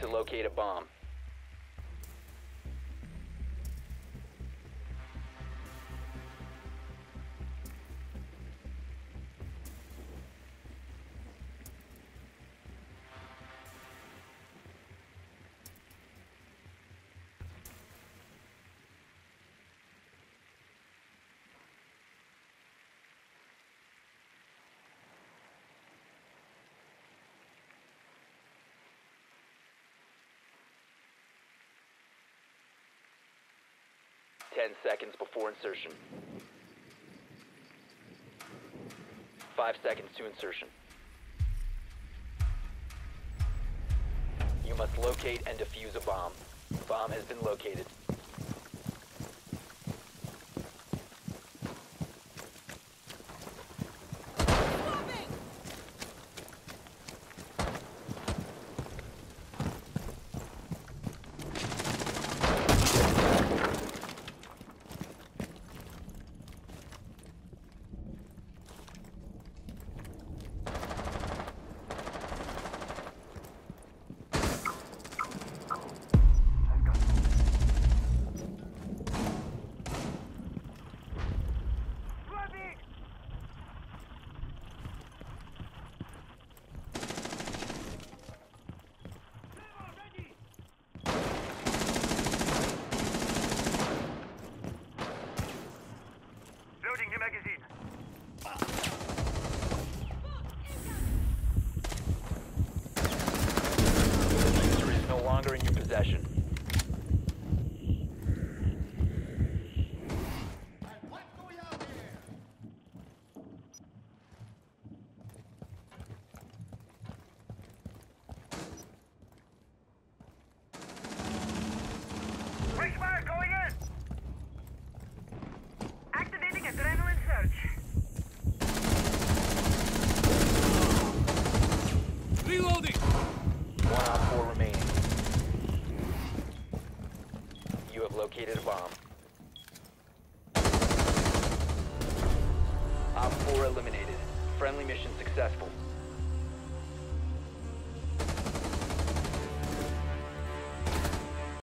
to locate a bomb. Ten seconds before insertion. Five seconds to insertion. You must locate and defuse a bomb. Bomb has been located. Possession. Eliminated. Friendly mission successful.